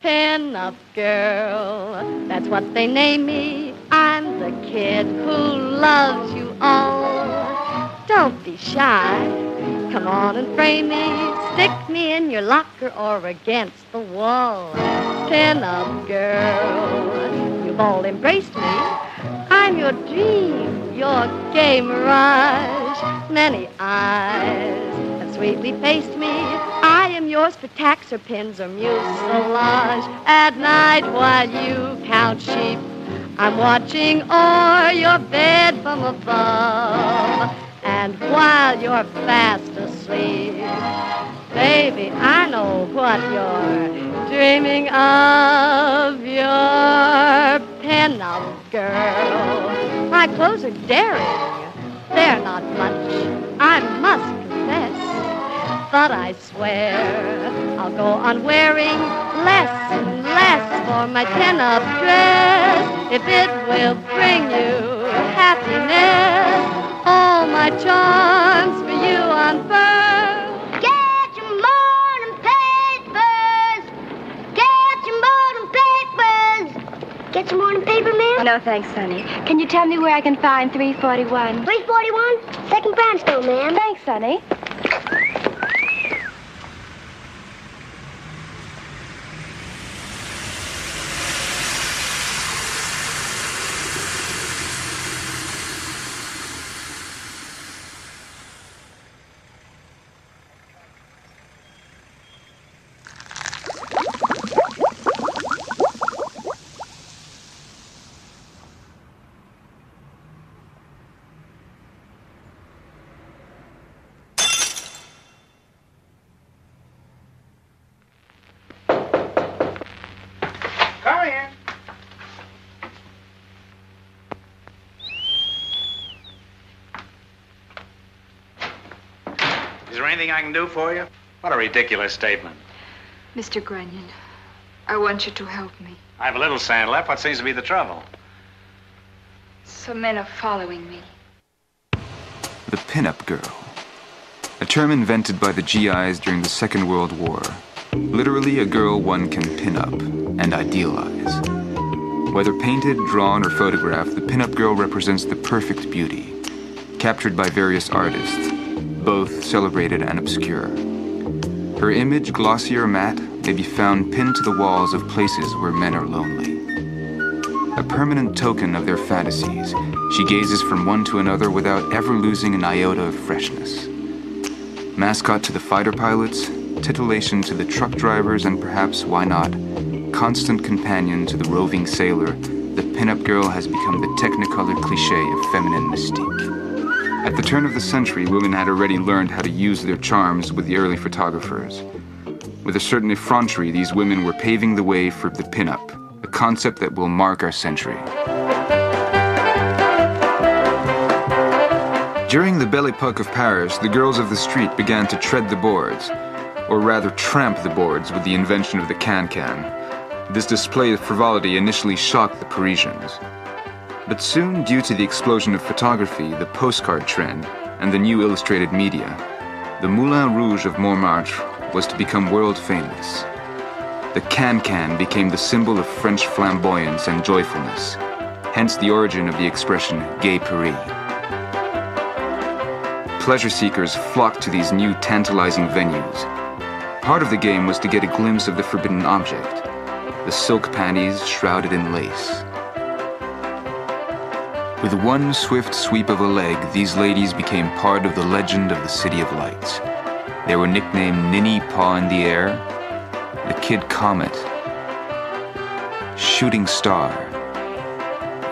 Pin-up girl, that's what they name me. I'm the kid who loves you all. Don't be shy. Come on and frame me. Stick me in your locker or against the wall. Pin-up girl, you've all embraced me. I'm your dream, your gay mirage. Many eyes have sweetly faced me. I am yours for tacks or pins or mucilage. At night while you count sheep, I'm watching o'er your bed from above. And while you're fast asleep, baby, I know what you're dreaming of. Your pin-up girl. My clothes are daring. They're not much, I must. But I swear I'll go on wearing less and less for my pin-up dress if it will bring you happiness. All my charms for you unfurl. Get your morning papers. Get your morning papers. Get your morning paper, ma'am? No, thanks, Sonny. Can you tell me where I can find 341? 341, second brownstone, ma'am. Thanks, Sonny. Come in. Is there anything I can do for you? What a ridiculous statement. Mr. Grunion, I want you to help me. I have a little sand left. What seems to be the trouble? Some men are following me. The pinup girl. A term invented by the GIs during the Second World War. Literally a girl one can pin up and idealize. Whether painted, drawn, or photographed, the pinup girl represents the perfect beauty, captured by various artists, both celebrated and obscure. Her image, glossy or matte, may be found pinned to the walls of places where men are lonely. A permanent token of their fantasies, she gazes from one to another without ever losing an iota of freshness. Mascot to the fighter pilots, titillation to the truck drivers, and perhaps, why not, constant companion to the roving sailor, the pinup girl has become the technicolor cliche of feminine mystique. At the turn of the century, women had already learned how to use their charms with the early photographers. With a certain effrontery, these women were paving the way for the pinup, a concept that will mark our century. During the Belle Epoque of Paris, the girls of the street began to tread the boards, or rather tramp the boards with the invention of the can-can. This display of frivolity initially shocked the Parisians. But soon, due to the explosion of photography, the postcard trend, and the new illustrated media, the Moulin Rouge of Montmartre was to become world famous. The can-can became the symbol of French flamboyance and joyfulness, hence the origin of the expression Gay Paris. Pleasure seekers flocked to these new tantalizing venues. Part of the game was to get a glimpse of the forbidden object, the silk panties shrouded in lace. With one swift sweep of a leg, these ladies became part of the legend of the City of Lights. They were nicknamed Ninny Paw in the Air, the Kid Comet, Shooting Star,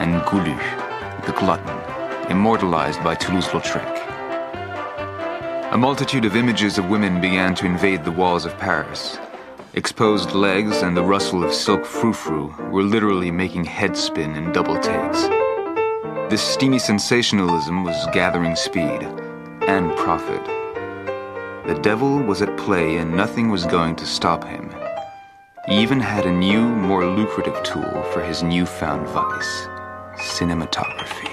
and Goulue, the Glutton, immortalized by Toulouse-Lautrec. A multitude of images of women began to invade the walls of Paris. Exposed legs and the rustle of silk frou-frou were literally making head spin in double takes. This steamy sensationalism was gathering speed and profit. The devil was at play and nothing was going to stop him. He even had a new, more lucrative tool for his newfound vice cinematography.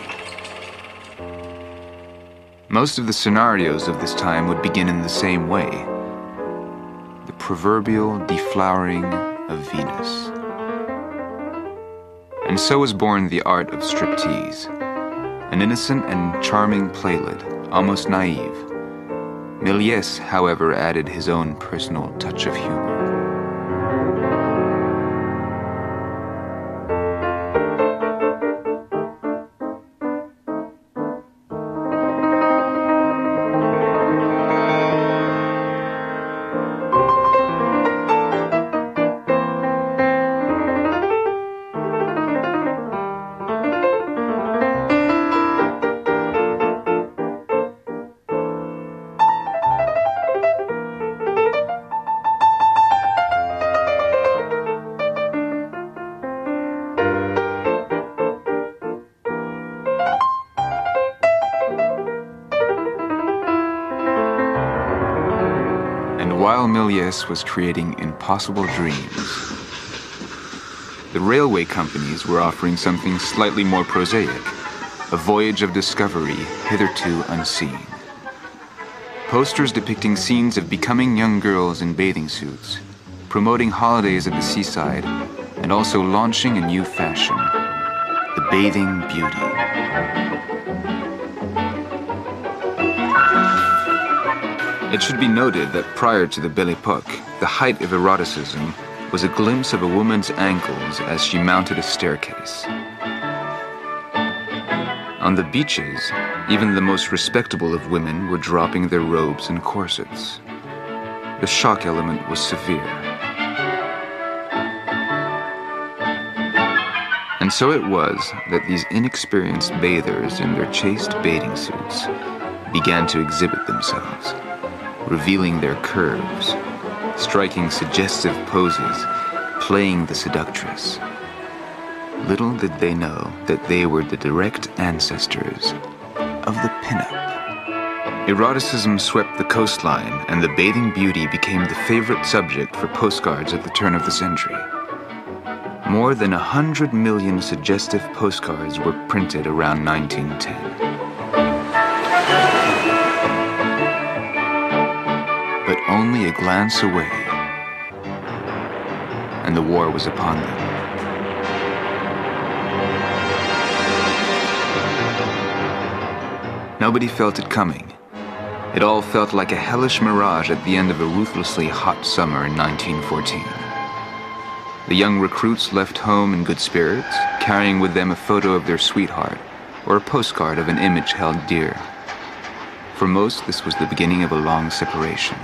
Most of the scenarios of this time would begin in the same way. The proverbial deflowering, of Venus. And so was born the art of striptease, an innocent and charming playlet, almost naive. Méliès, however, added his own personal touch of humor. Was creating impossible dreams, the railway companies were offering something slightly more prosaic a voyage of discovery hitherto unseen. Posters depicting scenes of becoming young girls in bathing suits, promoting holidays at the seaside, and also launching a new fashion the bathing beauty. It should be noted that prior to the Belle Epoque, the height of eroticism was a glimpse of a woman's ankles as she mounted a staircase. On the beaches, even the most respectable of women were dropping their robes and corsets. The shock element was severe. And so it was that these inexperienced bathers in their chaste bathing suits began to exhibit themselves, revealing their curves, striking suggestive poses, playing the seductress. Little did they know that they were the direct ancestors of the pinup. Eroticism swept the coastline, and the bathing beauty became the favorite subject for postcards at the turn of the century. More than a hundred million suggestive postcards were printed around 1910. But only a glance away, and the war was upon them. Nobody felt it coming. It all felt like a hellish mirage at the end of a ruthlessly hot summer in 1914. The young recruits left home in good spirits, carrying with them a photo of their sweetheart or a postcard of an image held dear. For most, this was the beginning of a long separation.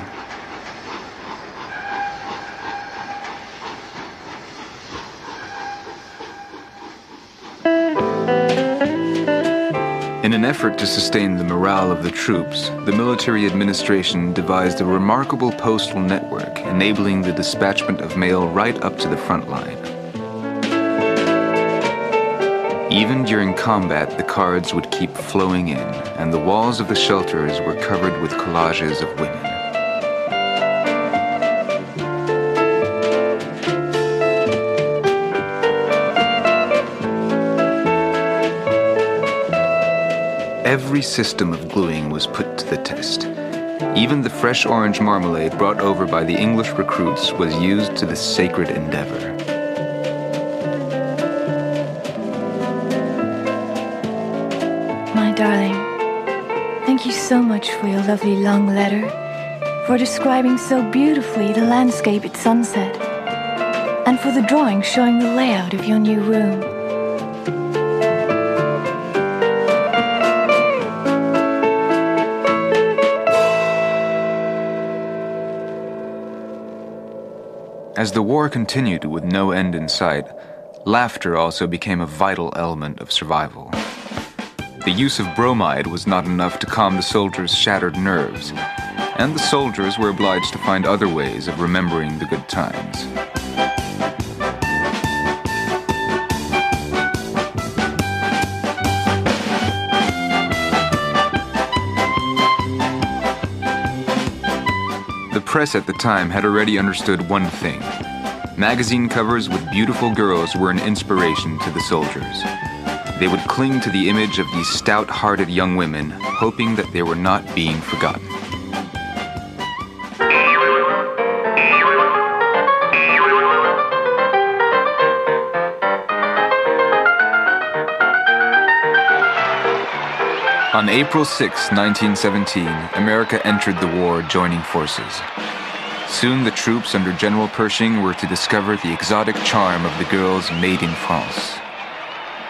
In an effort to sustain the morale of the troops, the military administration devised a remarkable postal network enabling the dispatchment of mail right up to the front line. Even during combat, the cards would keep flowing in, and the walls of the shelters were covered with collages of women. Every system of gluing was put to the test. Even the fresh orange marmalade brought over by the English recruits was used to this sacred endeavor. My darling, thank you so much for your lovely long letter, for describing so beautifully the landscape at sunset, and for the drawing showing the layout of your new room. As the war continued with no end in sight, laughter also became a vital element of survival. The use of bromide was not enough to calm the soldiers' shattered nerves, and the soldiers were obliged to find other ways of remembering the good times. Press at the time had already understood one thing. Magazine covers with beautiful girls were an inspiration to the soldiers. They would cling to the image of these stout hearted young women, hoping that they were not being forgotten. On April 6, 1917, America entered the war joining forces. Soon the troops under General Pershing were to discover the exotic charm of the girls made in France.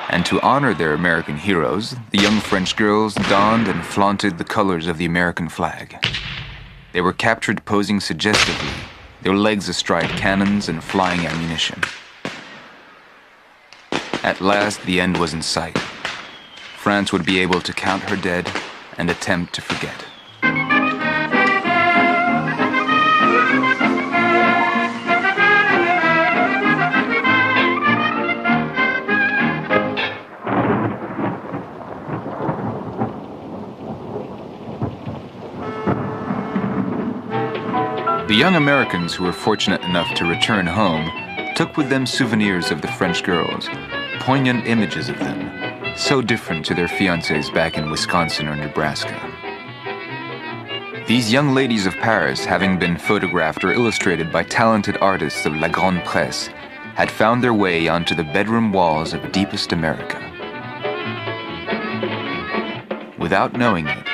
And to honor their American heroes, the young French girls donned and flaunted the colors of the American flag. They were captured posing suggestively, their legs astride cannons and flying ammunition. At last, the end was in sight. France would be able to count her dead and attempt to forget. The young Americans who were fortunate enough to return home took with them souvenirs of the French girls, poignant images of them, so different to their fiancés back in Wisconsin or Nebraska. These young ladies of Paris, having been photographed or illustrated by talented artists of La Grande Presse, had found their way onto the bedroom walls of deepest America. Without knowing it,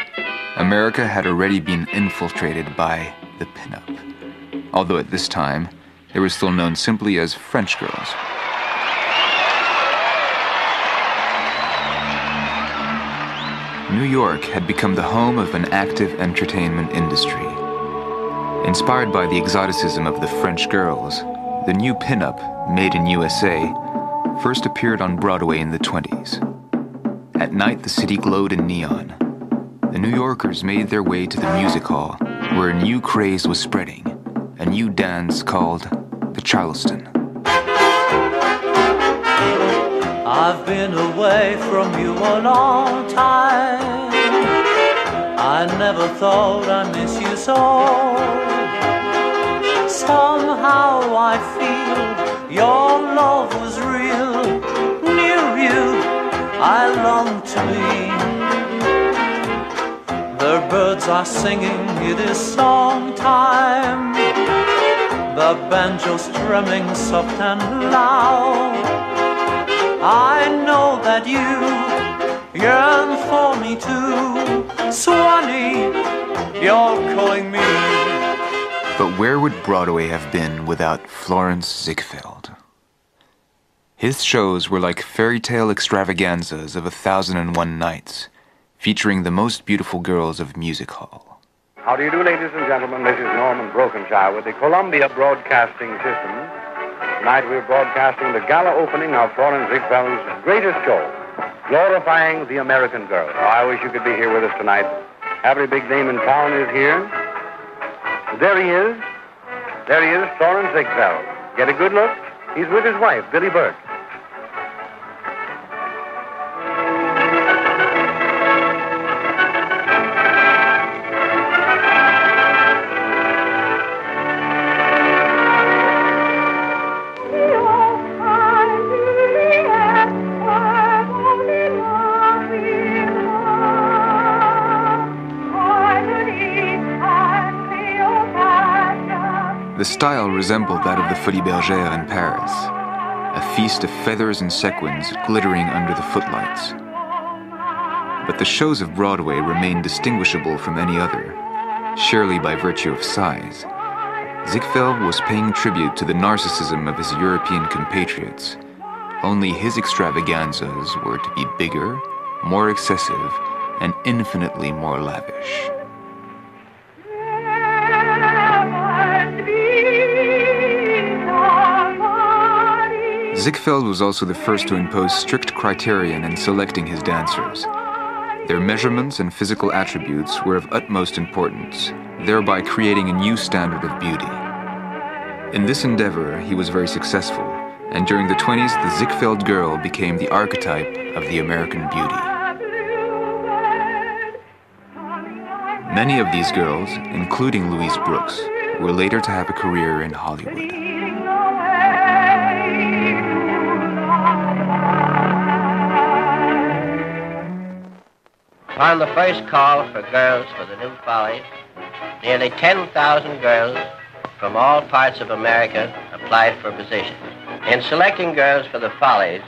America had already been infiltrated by the pinup, although at this time they were still known simply as French girls. New York had become the home of an active entertainment industry. Inspired by the exoticism of the French girls, the new pinup, made in USA, first appeared on Broadway in the 20s. At night, the city glowed in neon. The New Yorkers made their way to the music hall, where a new craze was spreading, a new dance called the Charleston. I've been away from you a long time. I never thought I'd miss you so. Somehow I feel your love was real. Near you, I long to be. The birds are singing, it is song time. The banjo strumming soft and loud. I know that you yearn for me too. Swanee, you're calling me. But where would Broadway have been without Florence Ziegfeld? His shows were like fairy tale extravaganzas of a thousand and one nights, featuring the most beautiful girls of music hall. How do you do, ladies and gentlemen? This is Norman Brokenshire with the Columbia Broadcasting System Tonight we're broadcasting the gala opening of Florence Ziegfeld's greatest show, glorifying the American girl. Oh, I wish you could be here with us tonight. Every big name in town is here. There he is. There he is, Florence Ziegfeld. Get a good look. He's with his wife, Billie Burke. Style resembled that of the Folies Bergère in Paris, a feast of feathers and sequins glittering under the footlights. But the shows of Broadway remained distinguishable from any other, surely by virtue of size. Ziegfeld was paying tribute to the narcissism of his European compatriots. Only his extravaganzas were to be bigger, more excessive, and infinitely more lavish. Ziegfeld was also the first to impose strict criterion in selecting his dancers. Their measurements and physical attributes were of utmost importance, thereby creating a new standard of beauty. In this endeavor, he was very successful, and during the 20s, the Ziegfeld girl became the archetype of the American beauty. Many of these girls, including Louise Brooks, were later to have a career in Hollywood. On the first call for girls for the new Follies, nearly 10,000 girls from all parts of America applied for positions. In selecting girls for the Follies,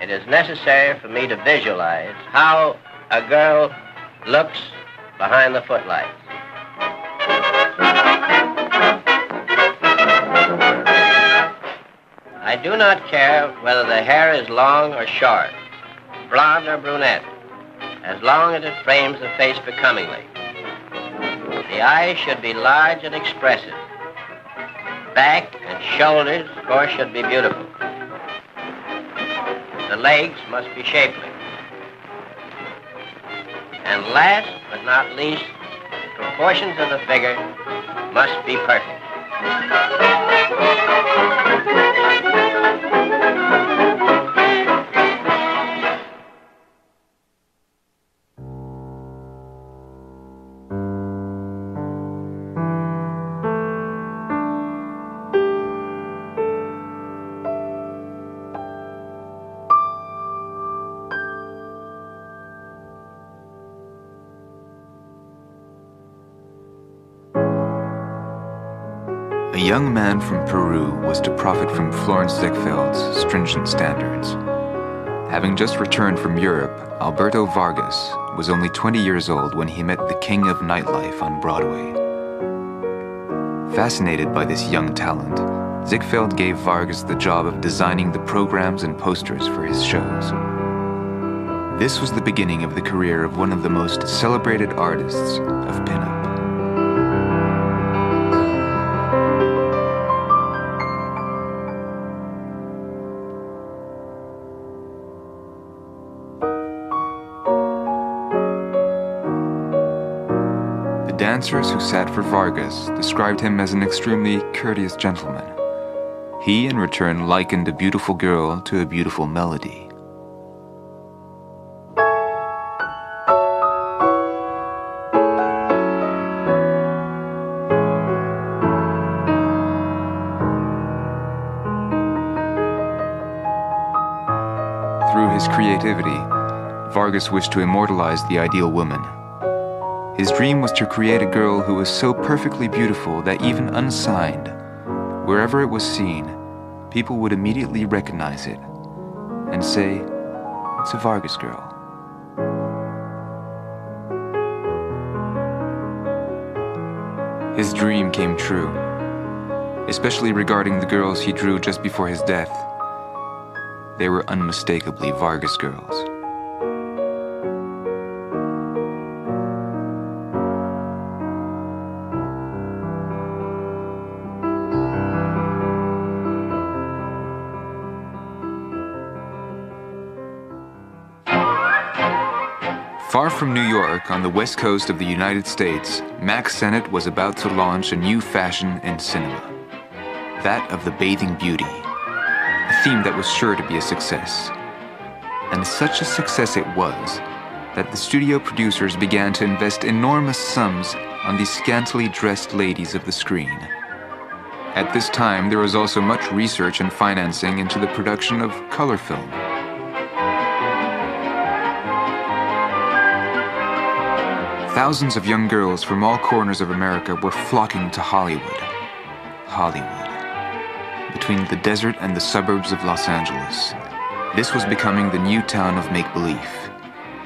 it is necessary for me to visualize how a girl looks behind the footlights. I do not care whether the hair is long or short, blonde or brunette, as long as it frames the face becomingly. The eyes should be large and expressive. Back and shoulders, of course, should be beautiful. The legs must be shapely. And last but not least, the proportions of the figure must be perfect. Young man from Peru was to profit from Florence Ziegfeld's stringent standards. Having just returned from Europe, Alberto Vargas was only 20 years old when he met the king of nightlife on Broadway. Fascinated by this young talent, Ziegfeld gave Vargas the job of designing the programs and posters for his shows. This was the beginning of the career of one of the most celebrated artists of pinup. Dancers who sat for Vargas described him as an extremely courteous gentleman. He, in return, likened a beautiful girl to a beautiful melody. Through his creativity, Vargas wished to immortalize the ideal woman. His dream was to create a girl who was so perfectly beautiful that even unsigned, wherever it was seen, people would immediately recognize it and say, It's a Vargas girl. His dream came true, especially regarding the girls he drew just before his death. They were unmistakably Vargas girls. Far from New York, on the west coast of the United States, Mack Sennett was about to launch a new fashion in cinema that of the bathing beauty, a theme that was sure to be a success. And such a success it was that the studio producers began to invest enormous sums on the scantily dressed ladies of the screen. At this time, there was also much research and financing into the production of color film. Thousands of young girls from all corners of America were flocking to Hollywood. Hollywood. Between the desert and the suburbs of Los Angeles. This was becoming the new town of make believe.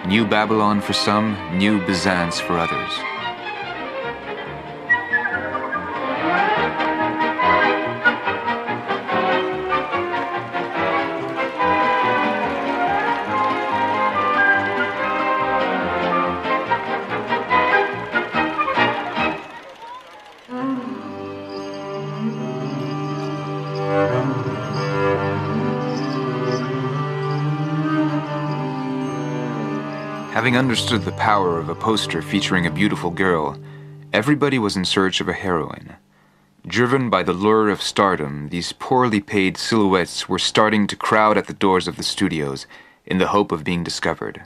New Babylon for some, new Byzance for others. Having understood the power of a poster featuring a beautiful girl, everybody was in search of a heroine. Driven by the lure of stardom, these poorly paid silhouettes were starting to crowd at the doors of the studios in the hope of being discovered.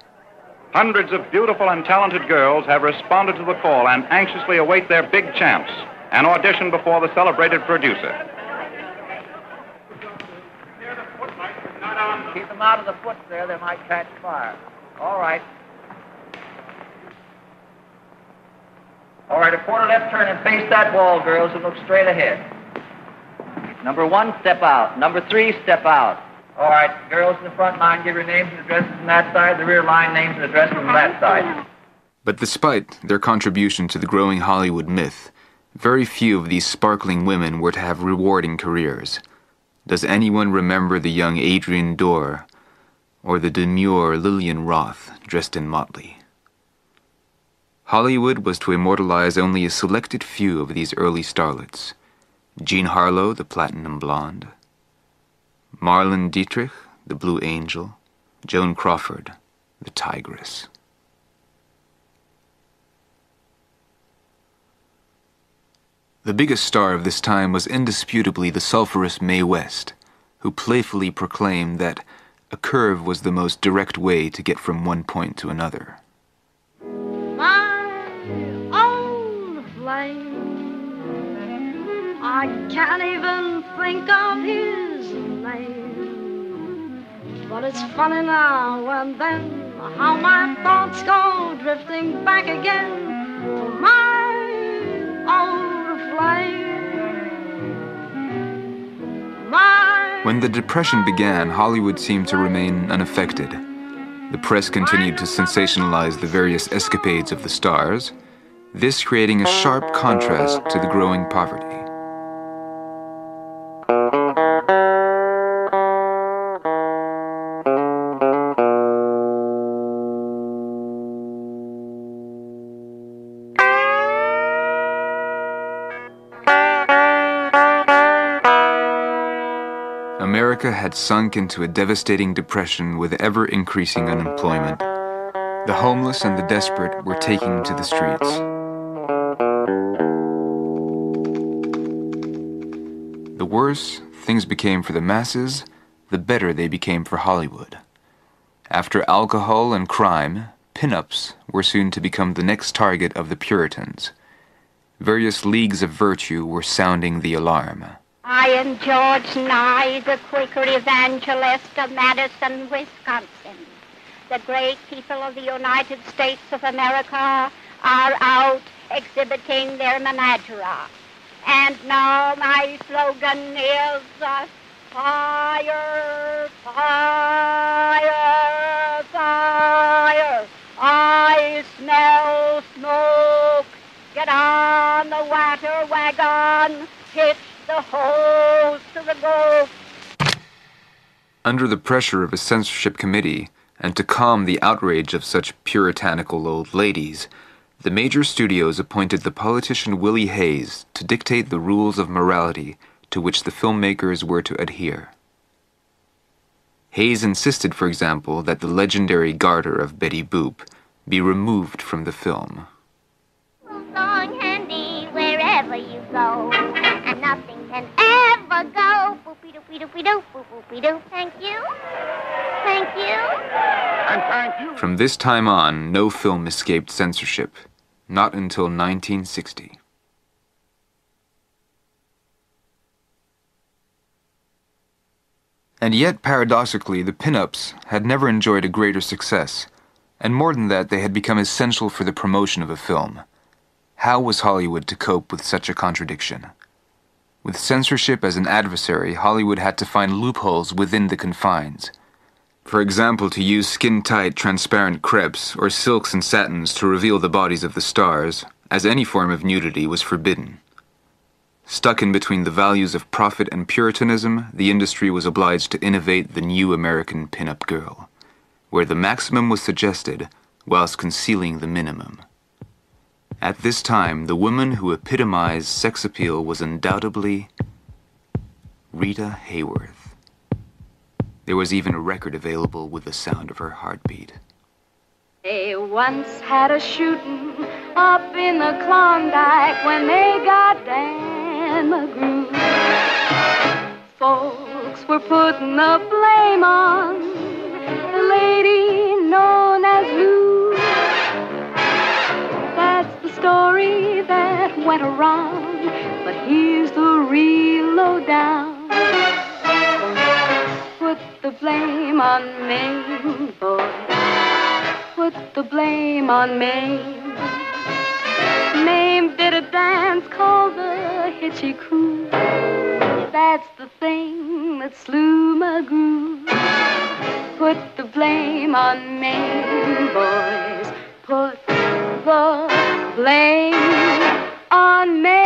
Hundreds of beautiful and talented girls have responded to the call and anxiously await their big chance, an audition before the celebrated producer. Keep them out of the foot there. They might catch fire. All right. All right, a quarter left turn and face that wall, girls, and look straight ahead. Number one, step out. Number three, step out. All right, girls in the front line, give your names and addresses from that side. The rear line, names and addresses from that side. But despite their contribution to the growing Hollywood myth, very few of these sparkling women were to have rewarding careers. Does anyone remember the young Adrienne Dore or the demure Lillian Roth dressed in motley? Hollywood was to immortalize only a selected few of these early starlets Jean Harlow, the platinum blonde, Marlene Dietrich, the blue angel, Joan Crawford, the tigress. The biggest star of this time was indisputably the sulphurous Mae West, who playfully proclaimed that a curve was the most direct way to get from one point to another. I can't even think of his name. But it's funny now and then how my thoughts go drifting back again to my old flame. When the Depression began, Hollywood seemed to remain unaffected. The press continued to sensationalize the various escapades of the stars, this creating a sharp contrast to the growing poverty. Had sunk into a devastating depression with ever increasing unemployment. The homeless and the desperate were taking to the streets. The worse things became for the masses, the better they became for Hollywood. After alcohol and crime, pin-ups were soon to become the next target of the Puritans. Various leagues of virtue were sounding the alarm. I George Nye, the Quaker evangelist of Madison, Wisconsin. The great people of the United States of America are out exhibiting their menagerie. And now my slogan is uh, fire, fire, fire. I smell smoke. Get on the water wagon. Hitch the to the. Under the pressure of a censorship committee, and to calm the outrage of such puritanical old ladies, the major studios appointed the politician Willie Hays to dictate the rules of morality to which the filmmakers were to adhere. Hays insisted, for example, that the legendary garter of Betty Boop be removed from the film. Ever go. Boopy doopy doopy doo, boop boopy doo. Thank you. Thank you. And thank you. From this time on, no film escaped censorship, not until 1960. And yet, paradoxically, the pin-ups had never enjoyed a greater success, and more than that, they had become essential for the promotion of a film. How was Hollywood to cope with such a contradiction? With censorship as an adversary, Hollywood had to find loopholes within the confines. For example, to use skin tight, transparent crepes or silks and satins to reveal the bodies of the stars, as any form of nudity was forbidden. Stuck in between the values of profit and Puritanism, the industry was obliged to innovate the new American pin-up girl, where the maximum was suggested whilst concealing the minimum. At this time, the woman who epitomized sex appeal was undoubtedly Rita Hayworth. There was even a record available with the sound of her heartbeat. They once had a shooting up in the Klondike when they got Dan McGrew. Folks were putting the blame on the lady known as Lou. Story that went around, but here's the real lowdown. Put the blame on Mame, boy. Put the blame on Mame. Mame did a dance called the Hitchy Coo. That's the thing that slew McGrew. Put the blame on Maine, boys. Put the blame on me.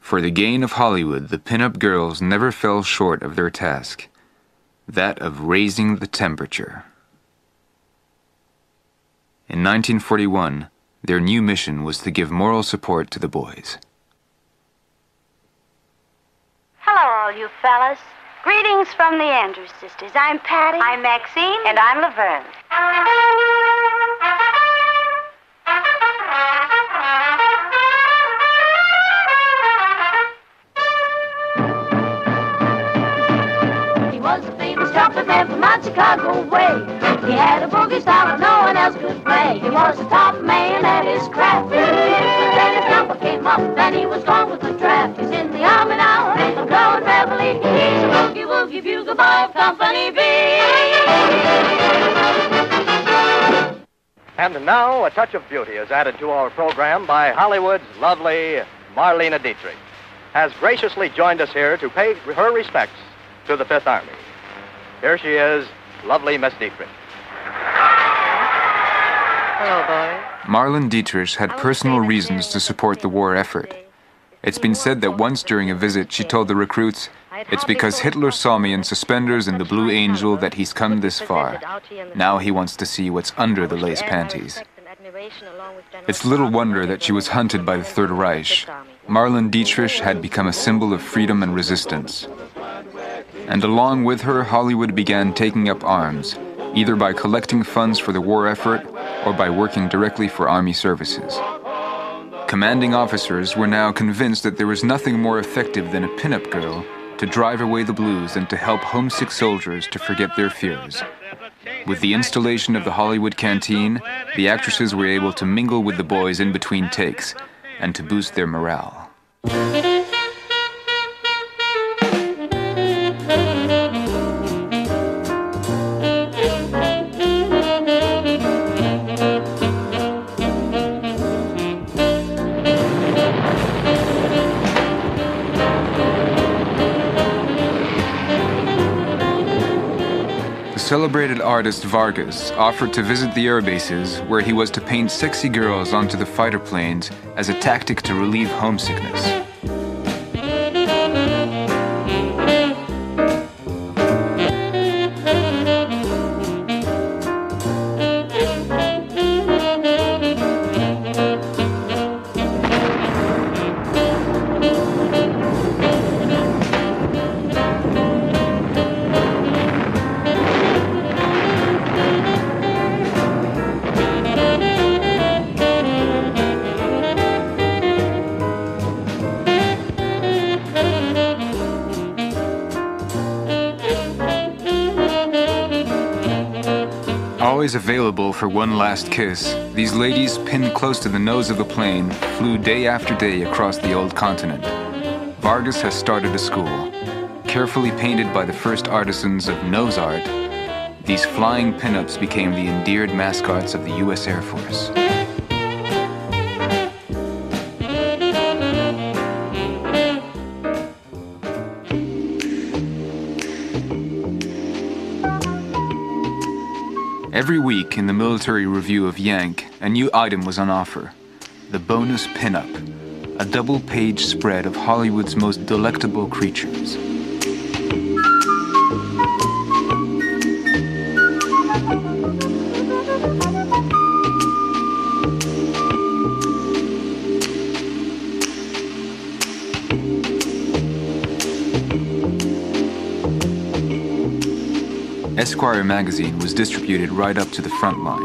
For the gain of Hollywood, the pinup girls never fell short of their task that of raising the temperature. In 1941, their new mission was to give moral support to the boys. Hello, all you fellas. Greetings from the Andrews sisters. I'm Patty. I'm Maxine. And I'm Laverne. Out Chicago way. He had a boogie style that no one else could play. He was a top man at his craft. But then his number came up and he was gone with the draft. He's in the army now, I'm going reveille. He's a boogie woogie bugle boy of Company B. And now, a touch of beauty is added to our program by Hollywood's lovely Marlene Dietrich, has graciously joined us here to pay her respects to the Fifth Army. Here she is, lovely Miss Dietrich. Hello, boy. Marlene Dietrich had personal reasons to support the war effort. It's been said that once during a visit she told the recruits, It's because Hitler saw me in suspenders and the Blue Angel that he's come this far. Now he wants to see what's under the lace panties. It's little wonder that she was hunted by the Third Reich. Marlene Dietrich had become a symbol of freedom and resistance. And along with her, Hollywood began taking up arms, either by collecting funds for the war effort or by working directly for Army services. Commanding officers were now convinced that there was nothing more effective than a pinup girl to drive away the blues and to help homesick soldiers to forget their fears. With the installation of the Hollywood Canteen, the actresses were able to mingle with the boys in between takes and to boost their morale. Celebrated artist Vargas offered to visit the air bases where he was to paint sexy girls onto the fighter planes as a tactic to relieve homesickness. Available for one last kiss, these ladies, pinned close to the nose of the plane, flew day after day across the old continent. Vargas has started a school. Carefully painted by the first artisans of nose art, these flying pinups became the endeared mascots of the U.S. Air Force. In the military review of Yank, a new item was on offer the bonus pinup, a double page spread of Hollywood's most delectable creatures. Esquire magazine was distributed right up to the front line.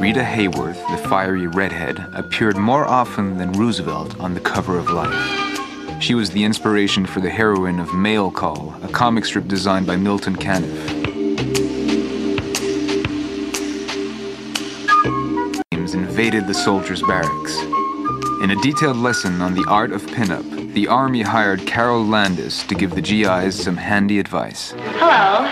Rita Hayworth, the fiery redhead, appeared more often than Roosevelt on the cover of Life. She was the inspiration for the heroine of Male Call, a comic strip designed by Milton Caniff. The soldiers' barracks. In a detailed lesson on the art of pinup, the Army hired Carole Landis to give the GIs some handy advice. Hello.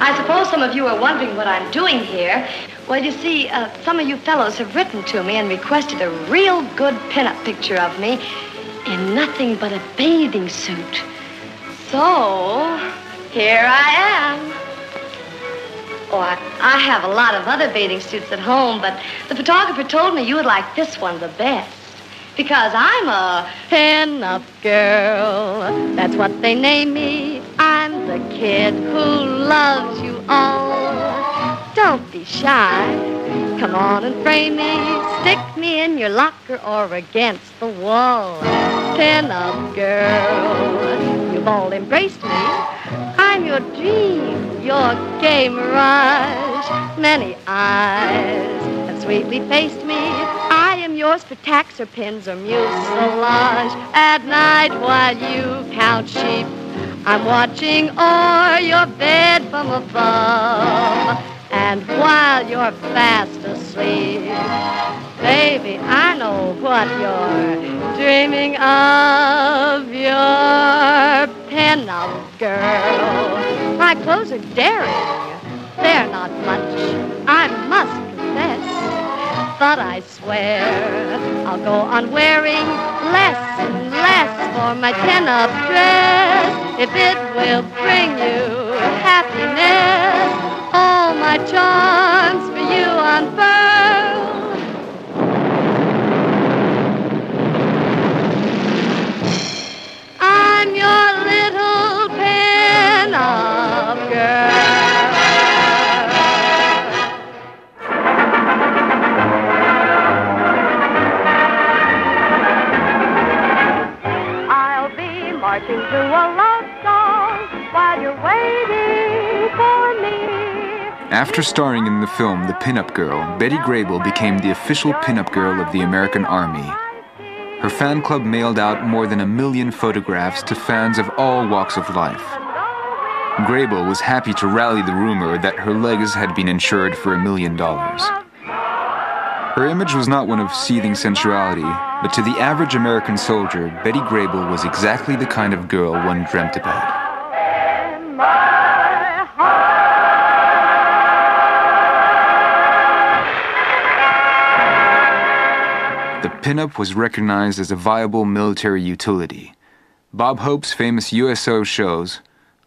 I suppose some of you are wondering what I'm doing here. Well, you see, uh, some of you fellows have written to me and requested a real good pinup picture of me in nothing but a bathing suit. So, here I am. Oh, I, I have a lot of other bathing suits at home, but the photographer told me you would like this one the best. Because I'm a pin-up girl. That's what they name me. I'm the kid who loves you all. Don't be shy. Come on and frame me. Stick me in your locker or against the wall. Pin-up girl. You've all embraced me. Your dream, your gay mirage. Many eyes have sweetly faced me. I am yours for tacks or pins or mucilage. At night while you count sheep, I'm watching o'er your bed from above. And while you're fast asleep, baby, I know what you're dreaming of. Your pinup girl. My clothes are daring. They're not much, I must confess. But I swear I'll go on wearing less and less for my pinup dress. If it will bring you happiness, all my charms for you unfurl. Marching to a love song while you're waiting for me. After starring in the film The Pinup Girl, Betty Grable became the official pinup girl of the American Army. Her fan club mailed out more than a million photographs to fans of all walks of life. Grable was happy to rally the rumor that her legs had been insured for a million dollars. Her image was not one of seething sensuality, but to the average American soldier, Betty Grable was exactly the kind of girl one dreamt about. The pinup was recognized as a viable military utility. Bob Hope's famous USO shows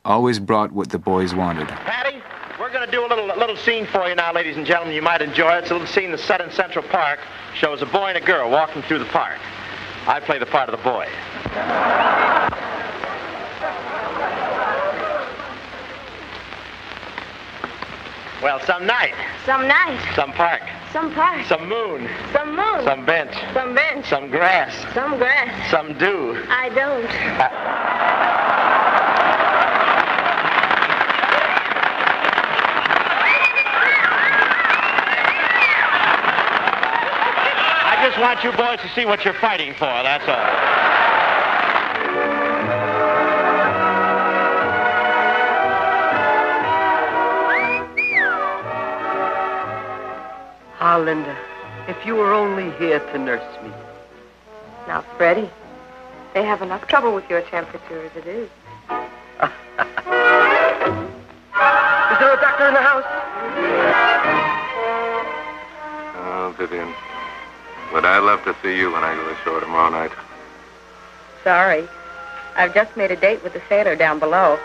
always brought what the boys wanted. Patty, we're going to do a little, a little scene for you now, ladies and gentlemen. You might enjoy it. It's a little scene that's set in Central Park. Shows a boy and a girl walking through the park. I play the part of the boy. Well, some night, Some night, some park, some park, some moon, some moon, some bench, some bench, some grass, some grass. some dew. I don't. I just want you boys to see what you're fighting for, that's all. Ah, Linda, if you were only here to nurse me. Now, Freddie, they have enough trouble with your temperature as it is. Is there a doctor in the house? Oh, Vivian. Would I'd love to see you when I go ashore tomorrow night? Sorry. I've just made a date with the sailor down below.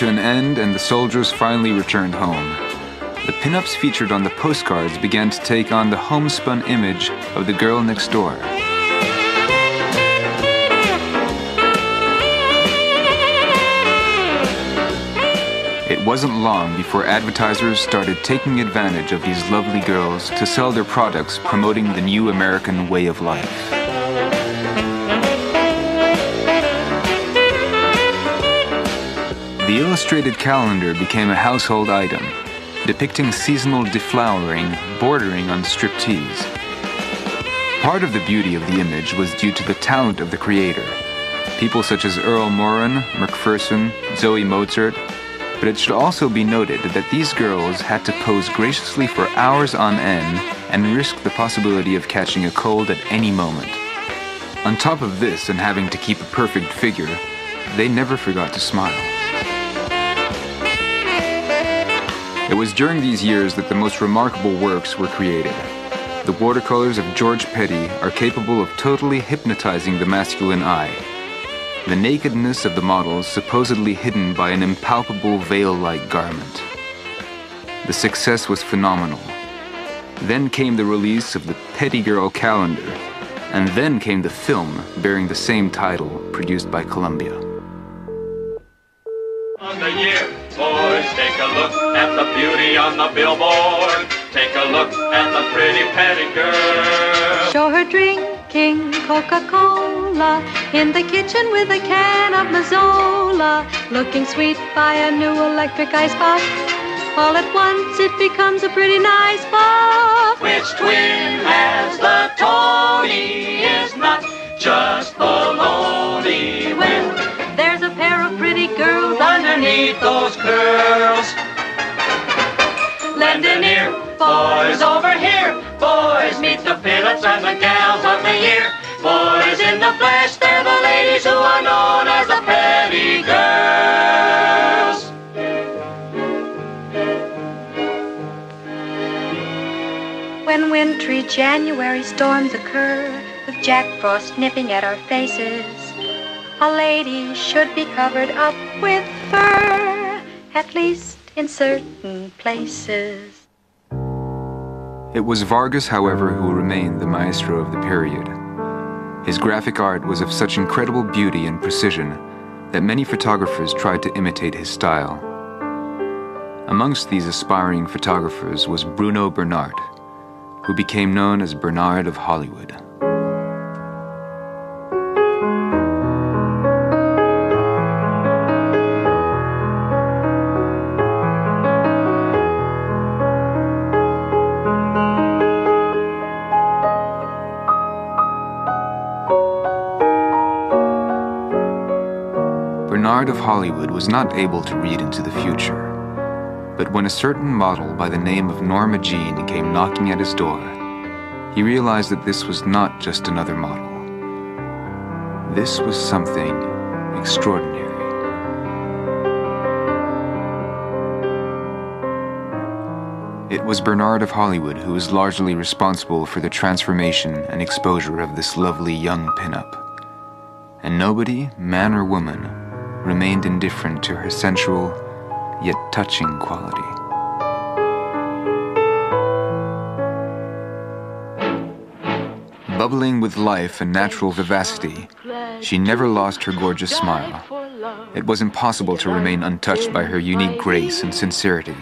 To an end and the soldiers finally returned home. The pinups featured on the postcards began to take on the homespun image of the girl next door. It wasn't long before advertisers started taking advantage of these lovely girls to sell their products promoting the new American way of life. Illustrated calendar became a household item, depicting seasonal deflowering bordering on striptease. Part of the beauty of the image was due to the talent of the creator. People such as Earl Moran, MacPherson, Zoe Mozert, but it should also be noted that these girls had to pose graciously for hours on end and risk the possibility of catching a cold at any moment. On top of this and having to keep a perfect figure, they never forgot to smile. It was during these years that the most remarkable works were created. The watercolors of George Petty are capable of totally hypnotizing the masculine eye the nakedness of the models supposedly hidden by an impalpable veil-like garment. The success was phenomenal. Then came the release of the Petty Girl calendar, and then came the film bearing the same title produced by Columbia. Look at the beauty on the billboard. Take a look at the pretty Petty girl. Show her drinking Coca-Cola in the kitchen with a can of Mazola, looking sweet by a new electric icebox. All at once it becomes a pretty nice box. Which twin has the Toni is not just the underneath those curls. Lend an ear, boys over here. Boys meet the pinups and the gals of the year. Boys in the flesh, they're the ladies who are known as the petty girls. When wintry January storms occur, with Jack Frost nipping at our faces, a lady should be covered up with fur, at least in certain places. It was Vargas, however, who remained the maestro of the period. His graphic art was of such incredible beauty and precision that many photographers tried to imitate his style. Amongst these aspiring photographers was Bruno Bernard, who became known as Bernard of Hollywood. Bernard of Hollywood was not able to read into the future. But when a certain model by the name of Norma Jean came knocking at his door, he realized that this was not just another model. This was something extraordinary. It was Bernard of Hollywood who was largely responsible for the transformation and exposure of this lovely young pinup. And nobody, man or woman, remained indifferent to her sensual, yet touching quality. Bubbling with life and natural vivacity, she never lost her gorgeous smile. It was impossible to remain untouched by her unique grace and sincerity.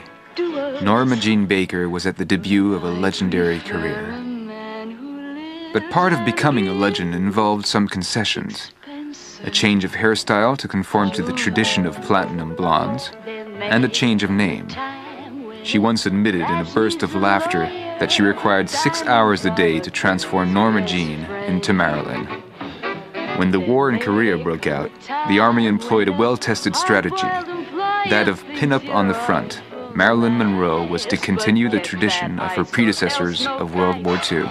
Norma Jean Baker was at the debut of a legendary career. But part of becoming a legend involved some concessions a change of hairstyle to conform to the tradition of platinum blondes, and a change of name. She once admitted in a burst of laughter that she required six hours a day to transform Norma Jean into Marilyn. When the war in Korea broke out, the Army employed a well tested strategy that of pin-up on the front. Marilyn Monroe was to continue the tradition of her predecessors of World War II.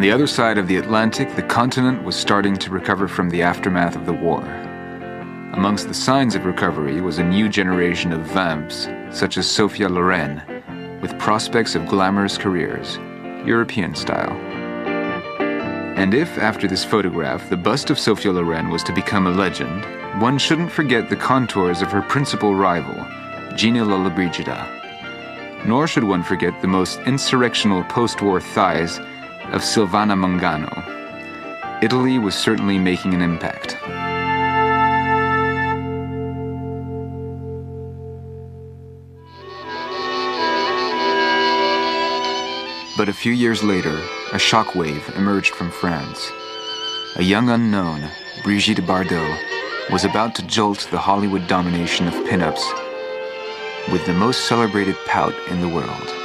On the other side of the Atlantic, the continent was starting to recover from the aftermath of the war. Amongst the signs of recovery was a new generation of vamps, such as Sophia Loren, with prospects of glamorous careers, European style. And if, after this photograph, the bust of Sophia Loren was to become a legend, one shouldn't forget the contours of her principal rival, Gina Lollobrigida. Nor should one forget the most insurrectional post war thighs of Silvana Mangano. Italy was certainly making an impact. But a few years later, a shockwave emerged from France. A young unknown, Brigitte Bardot, was about to jolt the Hollywood domination of pinups with the most celebrated pout in the world.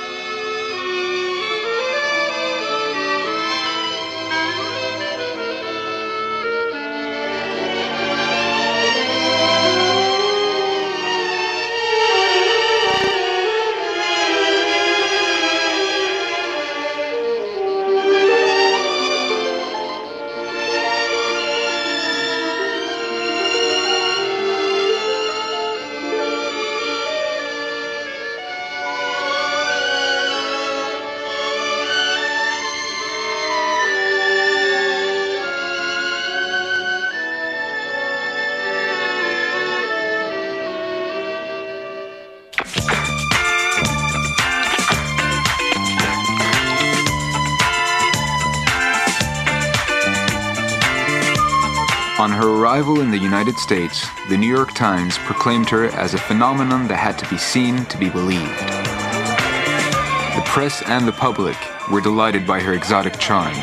The United States, the New York Times proclaimed her as a phenomenon that had to be seen to be believed. The press and the public were delighted by her exotic charm.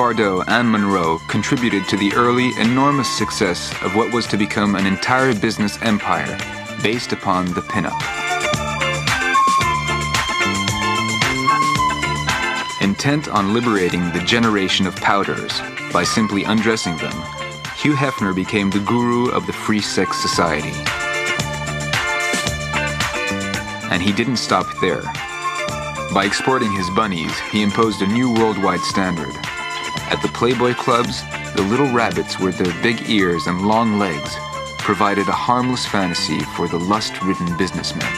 Bardot and Monroe contributed to the early, enormous success of what was to become an entire business empire based upon the pinup. Intent on liberating the generation of powders by simply undressing them, Hugh Hefner became the guru of the free sex society. And he didn't stop there. By exporting his bunnies, he imposed a new worldwide standard. At the Playboy clubs, the little rabbits with their big ears and long legs provided a harmless fantasy for the lust ridden businessmen.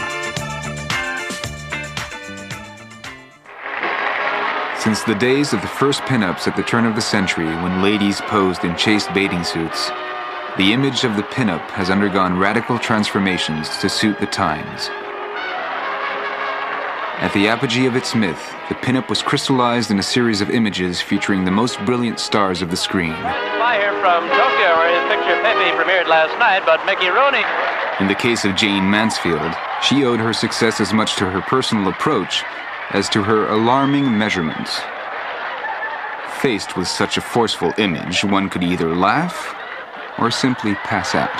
Since the days of the first pinups at the turn of the century when ladies posed in chaste bathing suits, the image of the pinup has undergone radical transformations to suit the times. At the apogee of its myth, the pinup was crystallized in a series of images featuring the most brilliant stars of the screen. Here from Tokyo, where his picture Pepe premiered last night, but Mickey Rooney. In the case of Jayne Mansfield, she owed her success as much to her personal approach as to her alarming measurements. Faced with such a forceful image, one could either laugh or simply pass out.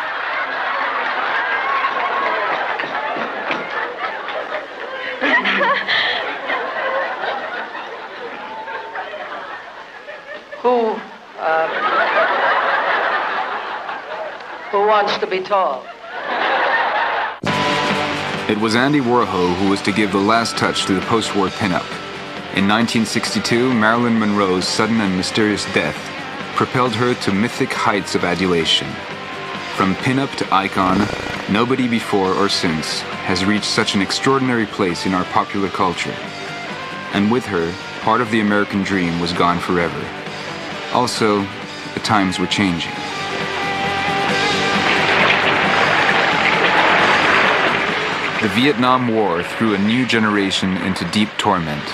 Who, uh, who wants to be tall? It was Andy Warhol who was to give the last touch to the post war pinup. In 1962, Marilyn Monroe's sudden and mysterious death propelled her to mythic heights of adulation. From pinup to icon, nobody before or since has reached such an extraordinary place in our popular culture. And with her, part of the American dream was gone forever. Also, the times were changing. The Vietnam War threw a new generation into deep torment.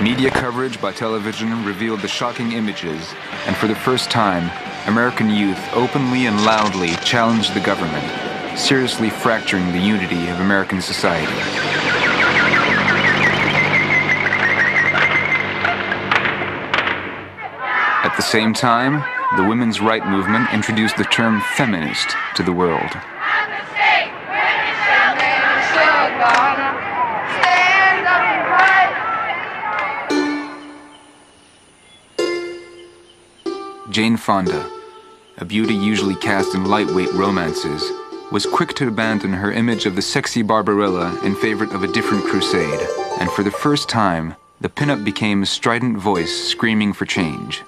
Media coverage by television revealed the shocking images, and for the first time, American youth openly and loudly challenged the government, seriously fracturing the unity of American society. At the same time, the women's right movement introduced the term feminist to the world. Jane Fonda, a beauty usually cast in lightweight romances, was quick to abandon her image of the sexy Barbarella in favor of a different crusade, and for the first time, the pinup became a strident voice screaming for change.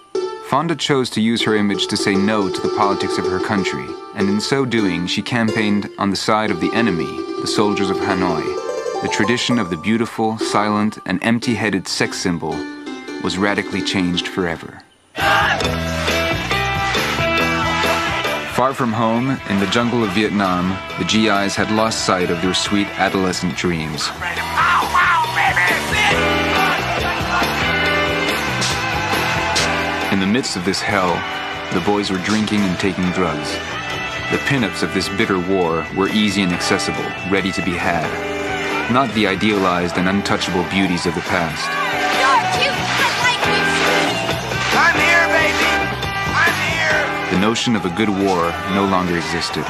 Fonda chose to use her image to say no to the politics of her country, and in so doing, she campaigned on the side of the enemy, the soldiers of Hanoi. The tradition of the beautiful, silent, and empty headed sex symbol was radically changed forever. Far from home, in the jungle of Vietnam, the GIs had lost sight of their sweet adolescent dreams. In the midst of this hell, the boys were drinking and taking drugs. The pinups of this bitter war were easy and accessible, ready to be had. Not the idealized and untouchable beauties of the past. The notion of a good war no longer existed.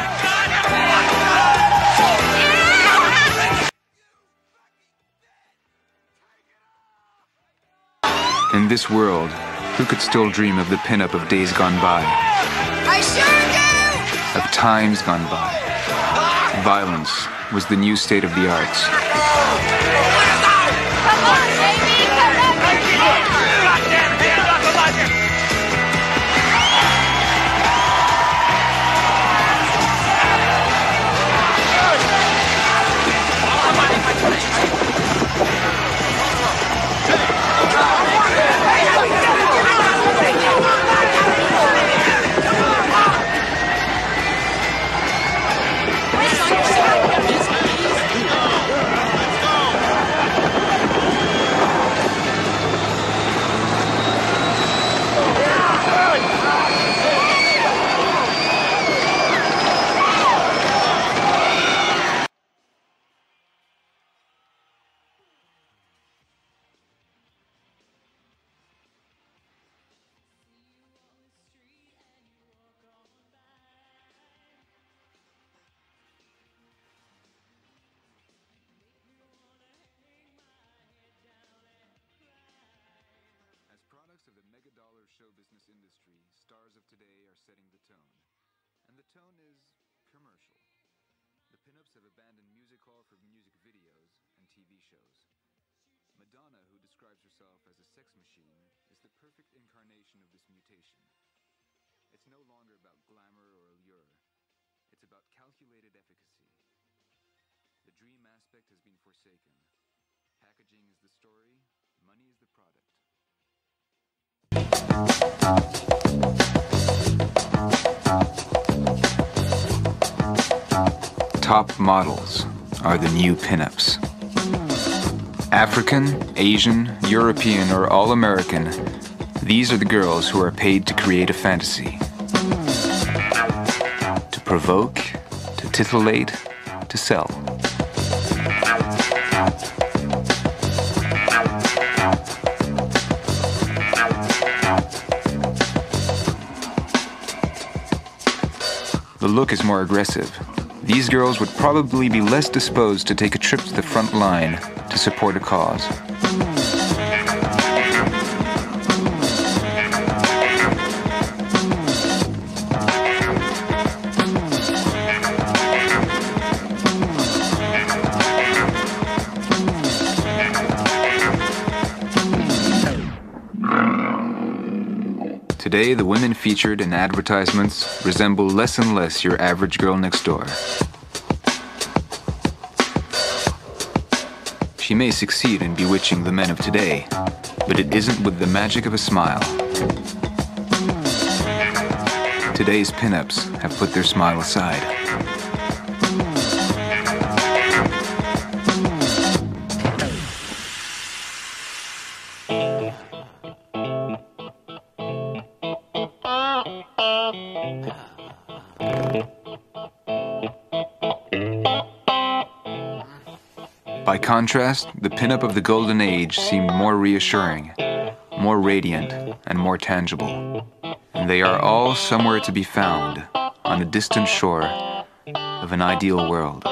In this world, who could still dream of the pinup of days gone by, I sure do. of times gone by? Violence was the new state of the arts. Come on, baby. Business industry, stars of today are setting the tone. And the tone is commercial. The pinups have abandoned music hall for music videos and TV shows. Madonna, who describes herself as a sex machine, is the perfect incarnation of this mutation. It's no longer about glamour or allure. It's about calculated efficacy. The dream aspect has been forsaken. Packaging is the story, money is the product. Top models are the new pinups. African, Asian, European, or all American, these are the girls who are paid to create a fantasy. To provoke, to titillate, to sell. Look is more aggressive. These girls would probably be less disposed to take a trip to the front line to support a cause. Today, the women featured in advertisements resemble less and less your average girl next door. She may succeed in bewitching the men of today, but it isn't with the magic of a smile. Today's pinups have put their smile aside. Contrast, the pinup of the golden age seemed more reassuring, more radiant, and more tangible. And they are all somewhere to be found on a distant shore of an ideal world.